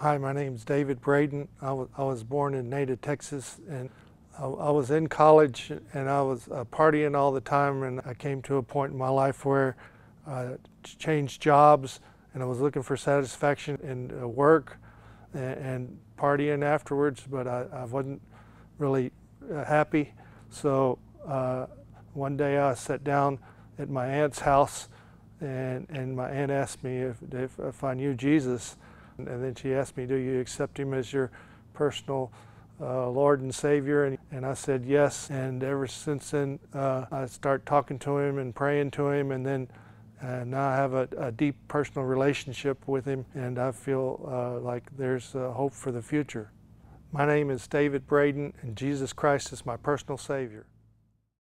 Hi, my name is David Braden. I was, I was born in Nada, Texas, and I, I was in college and I was uh, partying all the time. And I came to a point in my life where I changed jobs and I was looking for satisfaction in uh, work and, and, partying afterwards, but I, I wasn't really uh, happy. So uh, one day I sat down at my aunt's house and, and my aunt asked me if, if, if I knew Jesus. And then she asked me, do you accept him as your personal uh, Lord and Savior? And, and I said yes. And ever since then, uh, I start talking to him and praying to him. And then uh, now I have a, a, deep personal relationship with him. And I feel uh, like there's hope for the future. My name is David Braden, and Jesus Christ is my personal Savior.